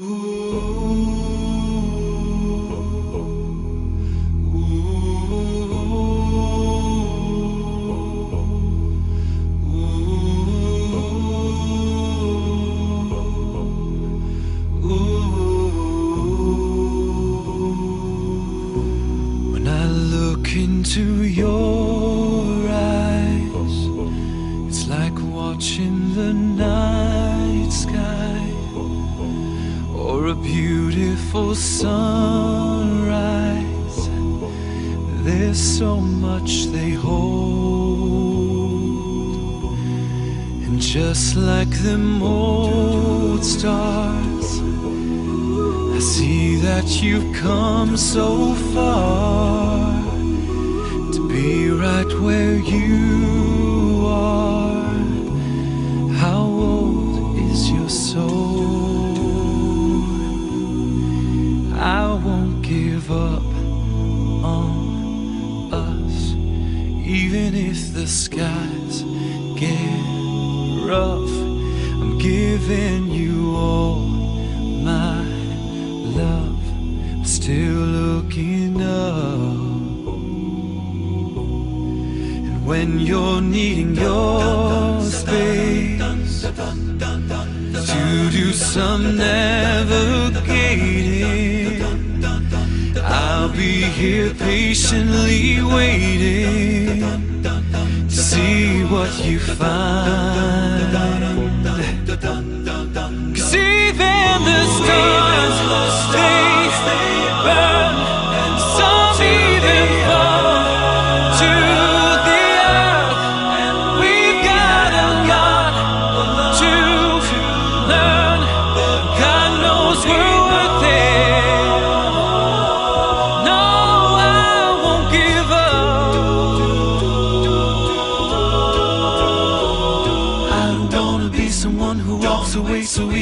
When beautiful sunrise. There's so much they hold, and just like them old stars. I see that you've come so far to be right where you are. How old is your soul? Give up on us, even if the skies get rough. I'm giving you all my love, I'm still looking up. And when you're needing your space to do some navigating, here patiently waiting to see what you find. Cause even the stars they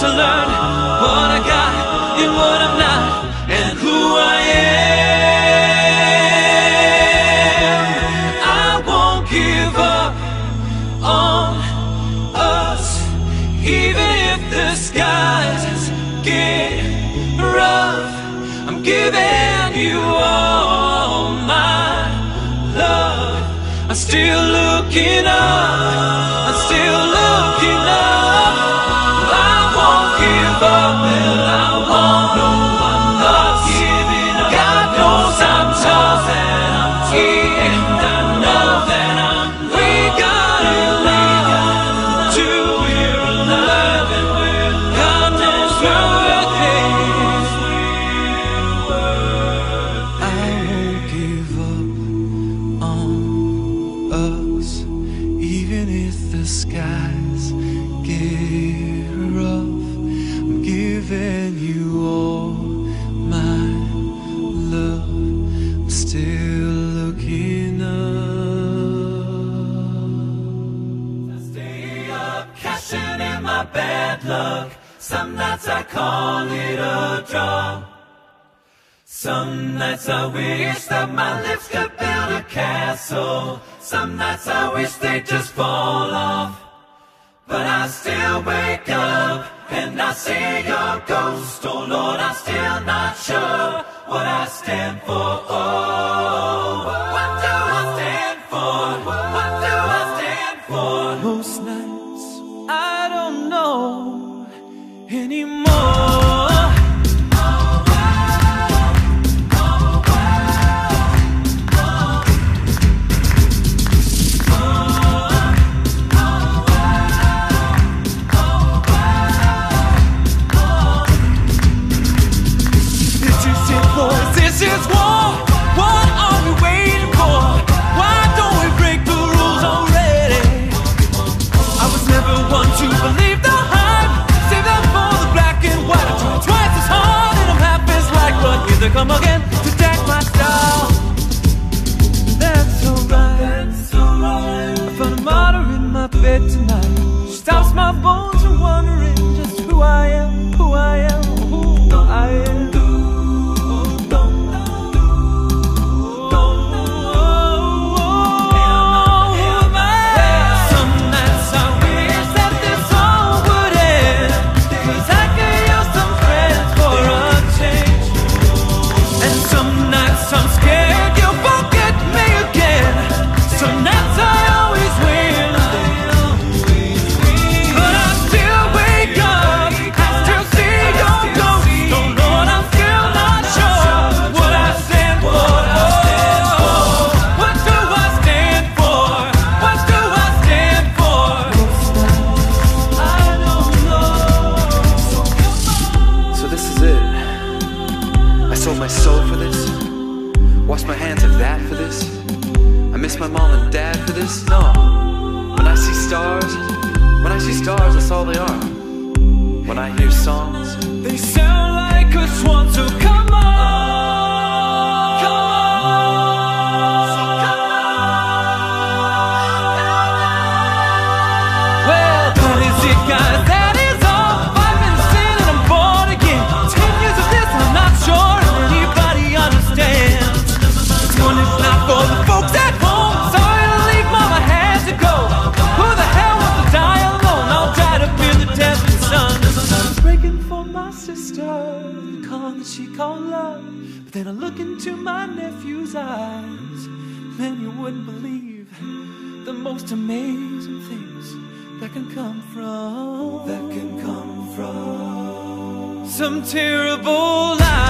to learn what I got and what I'm not, and who I am. I won't give up on us, even if the skies get rough. I'm giving you all my love. I'm still looking up. Us, even if the skies get rough. I'm giving you all my love. I'm still looking up. I stay up, cashing in my bad luck. Some nights I call it a draw. Some nights I wish that my lips could build castle. Some nights I wish they'd just fall off. But I still wake up and I see your ghost. Oh Lord, I'm still not sure what I stand for. Oh, do I see stars, that's all they are. When I hear songs, they sound like a swan, so come on. Into my nephew's eyes. Man, you wouldn't believe the most amazing things that can come from. That can come from some terrible lies.